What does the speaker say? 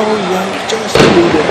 猫一样，真 bisa.